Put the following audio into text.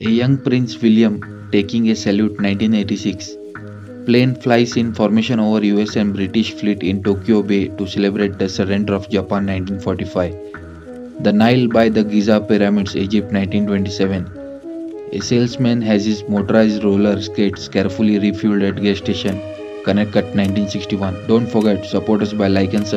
A young Prince William taking a salute 1986. Plane flies in formation over US and British fleet in Tokyo Bay to celebrate the surrender of Japan 1945. The Nile by the Giza Pyramids, Egypt 1927. A salesman has his motorized roller skates carefully refueled at gas station, Connecticut 1961. Don't forget, support us by like and subscribe.